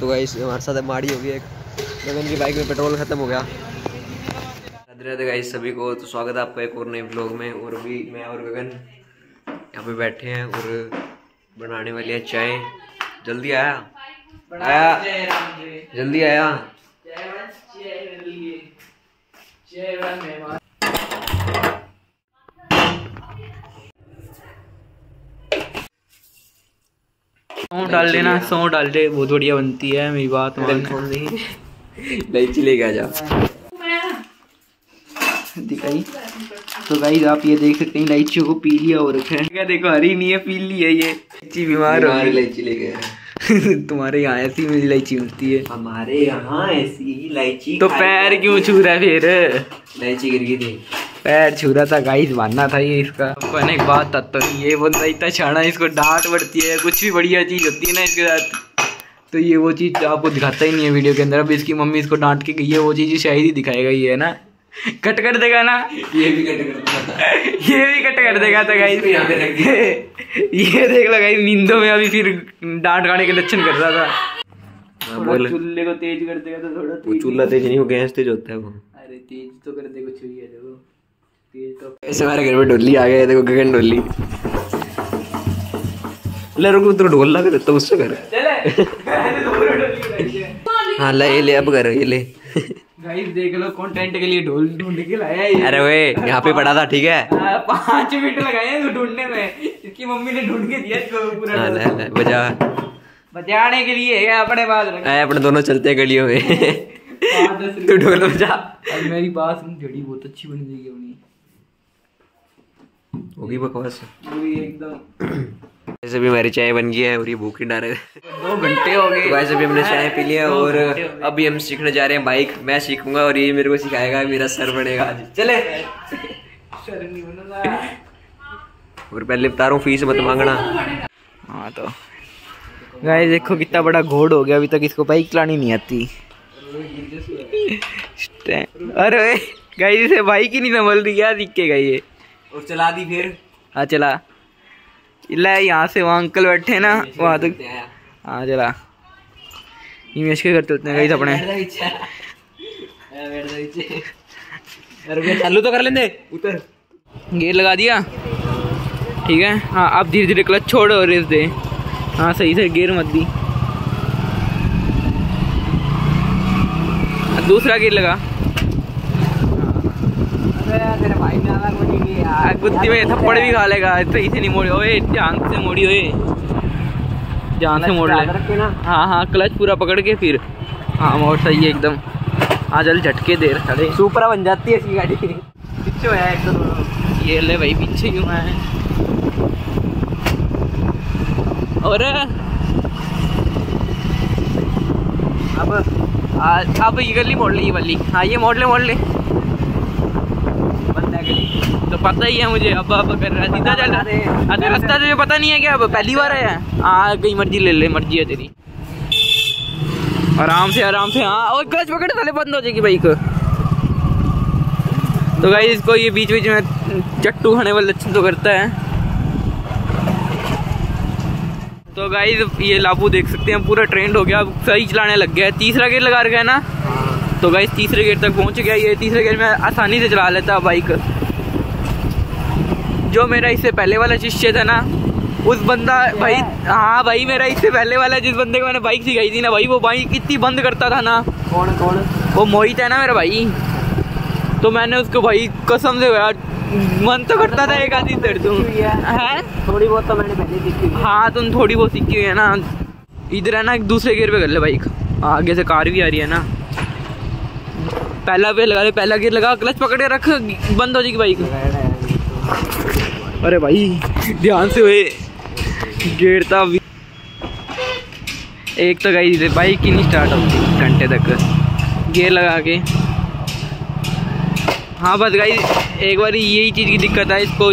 तो गाइस हमारे साथ माड़ी हो गई एक। गगन की बाइक में पेट्रोल खत्म हो गया। राधे गाइस सभी को तो स्वागत है आपका एक और नए ब्लॉग में। और अभी मैं और गगन यहाँ पे बैठे हैं और बनाने वाली है चाय। जल्दी आया? आया? जल्दी आया? सौंफ डाल देना सौंफ डाल दे बहुत बढ़िया बनती है मेरी बात नहीं इलायची जा दिखाई। तो गाइस आप ये देख सकते हैं इलायचियों को पी लिया और रखा है। क्या देखो हरी नहीं है पी ली है ये। इलायची बीमार हो गई। इलायची लेके आया तुम्हारे यहाँ ऐसी इलायची मिलती है। हमारे यहाँ ऐसी ही इलायची तो पैर क्यों है। छू रहा है फिर? इलायची गिर गई थी पैर छू रहा था गाइस मानना था ये इसका। अपन एक बात था तो ये बंदा इतना छाना इसको डांट पड़ती है कुछ भी बढ़िया चीज़ होती है ना इसके साथ। तो ये वो चीज़ आपको दिखाता ही नहीं है वीडियो के अंदर। अब इसकी मम्मी इसको डांट के गई है वो चीज़ शायद ही दिखाएगा ये है ना? कट कर देगा ना? ये भी कट करता था ये भी कट कर देगा तो गाइस ये देख लो गाइस नींदों में अभी फिर डांट खाने के लक्षण कर रहा था। हाँ, बोल। चूल्हे को तेज कर देगा तो थोड़ा वो तेज चूल्हा तेज नहीं वो गैस तेज होता है वो। अरे तेज तो कर दे कुछ भी है देखो। ऐसे हमारे घर में ढोली आ गए देखो गगन ढोली ले रुको तो ढोल लगा तो उससे कर हाँ ले ये ले अब कर ये ले। गाइस देख लो कंटेंट के लिए ढोल ढूंढ के लाया है अरे वे यहाँ पे पड़ा था ठीक है? हाँ, पाँच मिनट लगाए हैं ढूँढने में। इसकी मम्मी ने ढूंढ के दिया इसको पूरा हाँ ले ले बजा। बचाने के लिए है अपने पास रख। अपने दोनों चलते हैं गलियों में। तू ढोल बजा। मेरी बात सुन जड़ी बहुत अच्छी बन जाएगी अपनी। होगी बकवास। पूरी एकदम। भी हमारी चाय बन गई है और ये भूख डाले दो घंटे हो गए। तो वैसे भी हमने चाय पी लिया और। अभी हम सीखने जा रहे हैं बाइक। मैं सीखूँगा और ये मेरे को सिखाएगा मेरा सर बनेगा आज। चले। और पहले बता रहा हूँ फ़ीस मत मांगना। हाँ तो। गाइस देखो कितना बड़ा घोड़ हो गया। अभी तक इसको बाइक चलानी नहीं आती। अरे गाइस इसे बाइक ही नहीं संभल रही क्या दिखेगा ये? और चला दी फिर। हाँ चला। इला यहाँ से वहाँ अंकल बैठे ना वहाँ तक। हाँ चला। इमेज के घर चलते हैं अपने। चालू तो कर लेंगे उतर। गेयर लगा दिया। ठीक है। हाँ अब धीरे धीरे क्लच छोड़ो और रेस दे। हाँ सही से गेयर मत दी। दूसरा गेयर लगा। आ, गुत्ती में थप्पड़ भी खा लेगा। सही से नहीं मोड़ी ओए ध्यान से मोड़ी ओए। ध्यान से मोड़ ले। हाँ हाँ क्लच पूरा पकड़ के फिर। हाँ मोड़ सही है एकदम। हाँ चल झटके दे खड़े। सुपरा बन जाती है ऐसी गाड़ी। पीछे है एक तो ये ले भाई पीछे क्यों है और? अब आ, अब ये गली मोड़ ले ये वाली। हाँ ये मोड़ ले मोड़ ले। तो पता ही है मुझे अब अब कर रहा है सीधा चल रहा है अच्छा रास्ता तुझे पता नहीं है क्या? अब पहली बार आया है। हाँ कहीं मर्ज़ी ले ले मर्ज़ी है तेरी। आराम से आराम से हाँ और क्लच पकड़ साले बंद हो जाएगी बाइक तो भाई इसको ये बीच बीच में चट्टू खाने वाले लक्षण तो करता है। तो गाइस ये लापू देख सकते हैं पूरा ट्रेंड हो गया। अब सही चलाने लग गया है। तीसरा गेयर लगा रखा है ना? तो गाइस तीसरे गेट तक पहुँच गया ये। तीसरे गेट में आसानी से चला लेता बाइक जो मेरा इससे पहले वाला शिष्य था ना उस बंदा भाई हाँ भाई मेरा इससे पहले वाला जिस बंदे को मैंने बाइक सिखाई थी ना भाई वो बाइक इतनी बंद करता था ना। कौन कौन? वो मोहित है ना मेरा भाई। तो मैंने उसको भाई कसम से यार मन तो करता था एक आधी दर्द है। थोड़ी बहुत तो मैंने पहले सीखी हाँ। तुम थोड़ी बहुत सीखी हुई है ना। इधर है ना एक दूसरे गियर पे कर ले बाइक आगे से कार भी आ रही है ना। पहला पे लगा ले पहला गियर लगा क्लच पकड़ के रख बंद हो जाएगी बाइक। अरे भाई ध्यान से हुए गिरता भी एक तो गई बाइक ही नहीं स्टार्ट होती घंटे तक। गियर लगा के। हाँ बस गई एक बार यही चीज़ की दिक्कत है इसको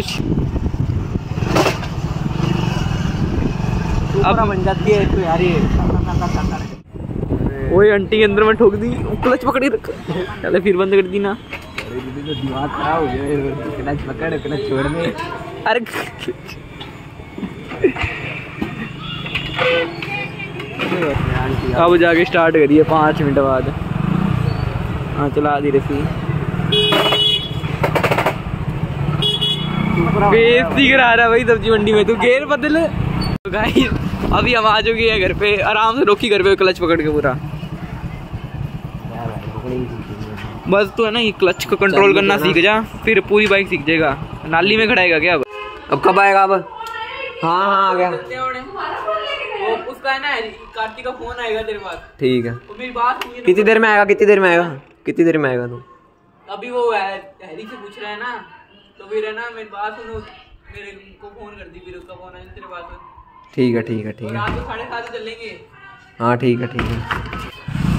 अब बन जाती है तो यार ये वही आंटी, अंदर में ठोक दी। क्लच पकड़ी रख। चले फिर बंद कर दी ना। दिमाग खराब हो गया अब जाके स्टार्ट करिए, पाँच मिनट बाद। हाँ चला दी रसी बेइज्जती करा रहा भाई सब्ज़ी मंडी में। तू गेर बदल। तो अभी आवाज़ हो गई है घर पे। आराम से रोकी घर पे क्लच पकड़ के पूरा। बस तो है ना ये क्लच को कंट्रोल करना सीख जा फिर पूरी बाइक सीख जाएगा। नाली में खड़ाएगा क्या अब? अब कब आएगा अब? हाँ हाँ आ गया। उसका है ना कार्तिक का फ़ोन आएगा तेरे पास। ठीक है। कितनी देर में आएगा कितनी देर में आएगा? कितनी देर में आएगा तू? अभी वो है- हैरी से पूछ रहा है ना तो फिर है ना मेरी बात सुनो। मेरे को फ़ोन कर दी फिर उसका फ़ोन आया तेरे पास। ठीक है ठीक है ठीक है। रात को साढ़े सात चलेंगे। हाँ ठीक है ठीक है।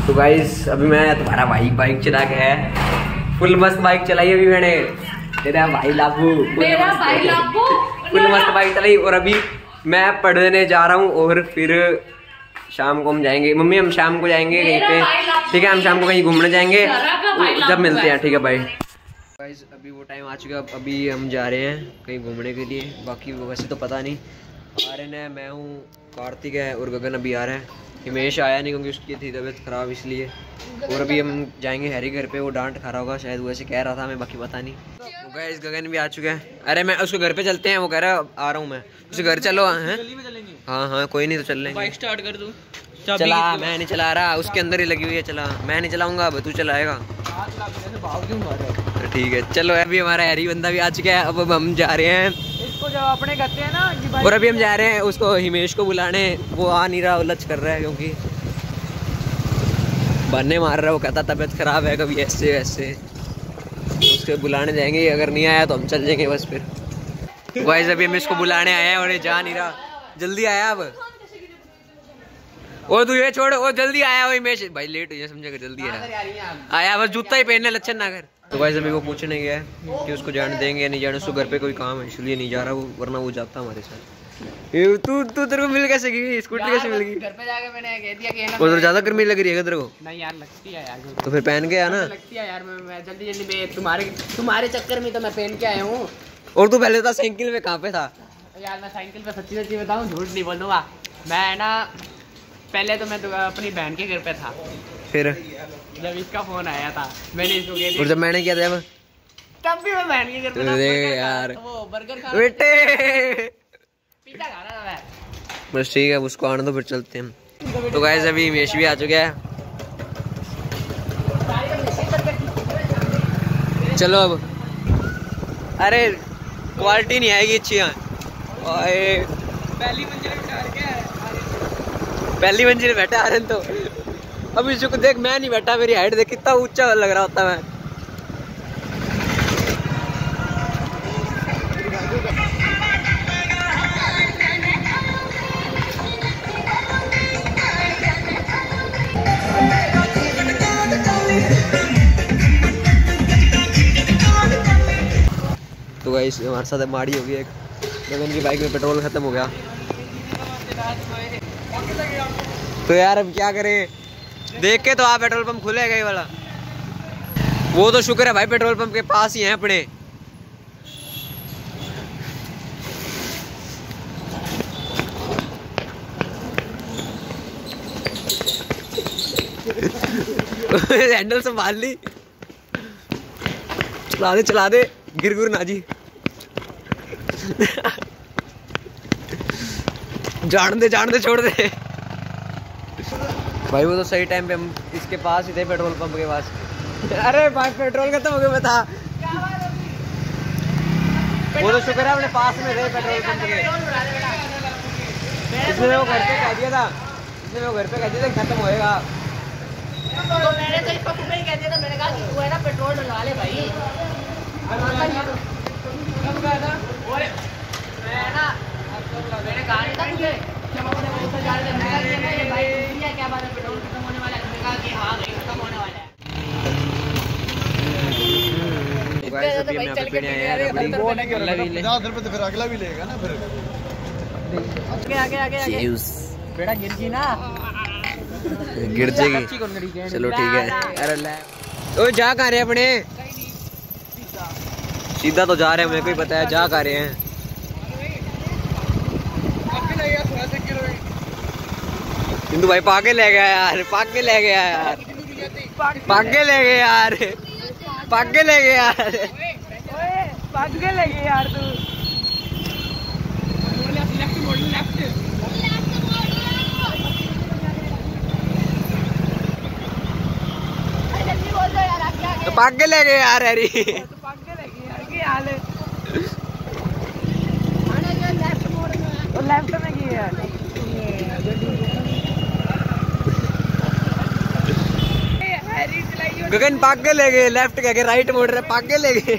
तो गाइस अभी मैं तुम्हारा भाई बाइक चला के है। फुल मस्त बाइक चलाई अभी मैंने। तेरा भाई लाबू मेरा भाई लाबू फुल मस्त बाइक चलाई और अभी मैं पढ़ने जा रहा हूँ और फिर शाम को हम जाएँगे। मम्मी हम शाम को जाएँगे कहीं पे। ठीक है हम शाम को कहीं घूमने जाएँगे। जब मिलते हैं। ठीक है भाई गाइस अभी वो टाइम आ चुका है। अभी हम जा रहे हैं कहीं घूमने के लिए। बाकी वैसे तो पता नहीं। आर्यन है मैं हूँ कार्तिक है और गगन अभी आ रहा है। हिमेश आया नहीं क्योंकि उसकी थी तबीयत ख़राब इसलिए। और अभी हम जाएँगे हैरी घर पे वो डांट खा रहा होगा शायद वो ऐसे कह रहा था हमें बाकी पता नहीं। तो गाइस गगन भी आ चुका है। अरे मैं उसके घर पे चलते हैं वो कह रहा है आ रहा हूँ मैं। उसके घर चलो हैं में चलेंगे। हाँ हाँ कोई नहीं तो चल लेंगे। स्टार्ट कर दूँ। चला मैं नहीं चला रहा उसके अंदर ही लगी हुई है चला। मैं नहीं चलाऊँगा अब तू चलाएगा। है ठीक है चलो अभी हमारा हैरी बंदा भी आ चुका है अब हम जा रहे हैं। जब अपने कहते हैं ना कि भाई और अभी हम जा रहे हैं उसको हिमेश को बुलाने। वो आ नहीं रहा उलझ कर रहा है क्योंकि बन्ने मार रहा है वो कहता तबीयत खराब है कभी ऐसे वैसे। उसके बुलाने जाएँगे अगर नहीं आया तो हम चल जाएँगे बस फिर। वाइज अभी हम इसको बुलाने आए हैं और ये जा नहीं रहा। जल्दी आया अब। ओ तू ये छोड़ ओ जल्दी आया वो हिमेश। भाई लेट हो है समझे कर जल्दी आया। आया बस जूता ही पहनने लच्छन ना कर। तो भाई अभी वो पूछने गया है कि उसको जाने देंगे या नहीं जाने उसको घर पे कोई काम है इसलिए नहीं जा रहा वो वरना वो जाता हमारे साथ। ये तू तू तेरे को मिल कैसे गई? स्कूटी कैसे मिल गई? घर पे जाके मैंने कह दिया कि वो तो ज़्यादा गर्मी लग रही है तेरे को? नहीं यार लगती है यार। तो फिर पहन के आ ना लगती है यार मैं, जल्दी जल्दी मैं तुम्हारे तुम्हारे चक्कर में तो मैं पहन के आया हूँ। और तू पहले था साइकिल में कहाँ पे था? यार मैं साइकिल पे सच्ची सच्ची बताऊँ झूठ नहीं बोलूँगा। मैं ना पहले तो मैं तो अपनी बहन के घर पे था। फिर? जब इसका फ़ोन आया था मैंने इसको कह और जब मैंने किया था तब भी मैं बहन के घर पे था अरे यार। वो बर्गर खा बेटे! पिज्जा खा रहा था मैं। बस ठीक है उसको आने दो फिर चलते हैं। तो गाइस अभी हिमेश भी आ चुका है। चलो अब। अरे क्वालिटी नहीं आएगी अच्छी यहाँ पहली मंजिल पहली मंजिल बैठा आर्यन तो। अब इसको देख, मैं नहीं बैठा, मेरी हाइट देख, कितना ऊँचा लग रहा होता मैं। तो गाइस हमारे साथ माड़ी हो गई एक। गगन की बाइक में पेट्रोल खत्म हो गया। तो यार, अब क्या करें? देख के तो आप पेट्रोल पंप खुलेगा ही वाला। वो तो शुक्र है भाई, पेट्रोल पंप के पास ही है अपने। हैंडल संभाल ली। चला दे चला दे गिर गुर ना जी। जान दे जान दे, छोड़ दे। भाई, वो तो सही टाइम पे हम इसके पास ही थे पेट्रोल पंप के पास। अरे भाई पेट्रोल खत्म हो गया बता वो तो शुक्र है, अपने पास में थे पेट्रोल पंप के। इसने वो घर पे कह दिया था। इसने वो घर पे कह दिया था खत्म होएगा। तो मैंने तो इसको सुबह ही कह दिया था, मैंने कहा कि तू है ना, पेट्रोल डलवा ले भाई। मैंने कहा नहीं था तुझे। जब अपने जा रहे थे मैंने कहा ये है क्या बात है? पेट्रोल खत्म होने वाला है। मैंने कहा कि हाँ भाई खत्म होने वाला है। तो हम। पचास रुपए तो फिर अगला भी लेगा ना फिर। आगे आगे आगे आगे। बेटा गिर गई ना गिर जाएगी चलो ठीक है। अरे ओ जा कहाँ रहे अपने। सीधा। तो जा रहे हैं मेरे को ही पता है जा कहाँ रहे हैं। हिंदू भाई पाके ले गया यार पाके ले गया यार। पाके ले गया यार। पाके ले गया यार। भागने लगे यार तू। तो पाके ले गया यार अरे भागने लगे यार की हाल है? वो लेफ़्ट में की यार हैरी चलाइयो गगन पाके ले गए लेफ़्ट कह के राइट मोड़ रहे पागे ले गए।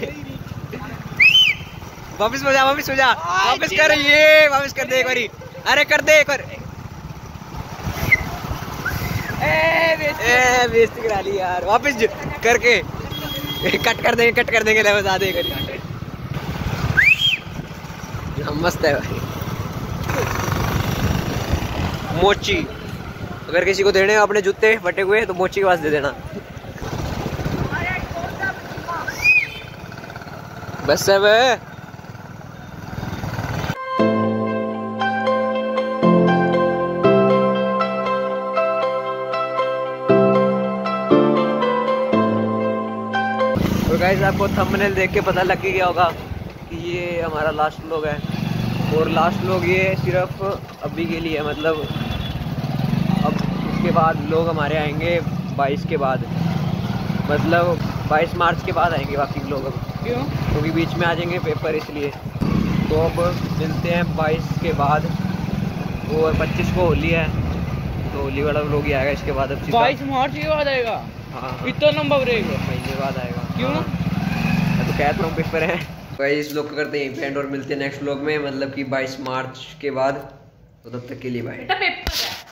वापस हो जा वापस हो जा वापस कर ये वापस कर दे एक बारी। अरे कर दे एक बार ए बेच ए बेइज्जती करा ली यार वापस करके। कट कर देंगे कट कर देंगे ले बता दे करी मस्त है भाई। मोची। अगर किसी को देने हैं अपने जूते फटे हुए तो मोची के पास दे देना। बस सब और गाइस आपको थंबनेल देख के पता लग ही गया होगा कि ये हमारा लास्ट लोग है। और लास्ट लोग ये सिर्फ़ अभी के लिए है मतलब अब उसके बाद लोग हमारे आएँगे 22 के बाद। मतलब 22 मार्च के बाद आएँगे बाकी लोग अब। क्यों क्योंकि बीच में आ जाएँगे पेपर इसलिए। तो अब मिलते हैं 22 के बाद। और 25 को होली है। तो होली वाला लोग ही आएगा इसके बाद अब बाईस मार्च के बाद आएगा। हाँ हाँ। इतना लंबा ब्रेक महीने बाद आएगा। क्यों? हाँ। मैं तो कहता हूँ पेपर है। भाई इस लोग का करते हैं एंड और मिलते हैं नेक्स्ट व्लॉग में। मतलब कि 22 मार्च के बाद। तो तब तक के लिए बाय पेपर है।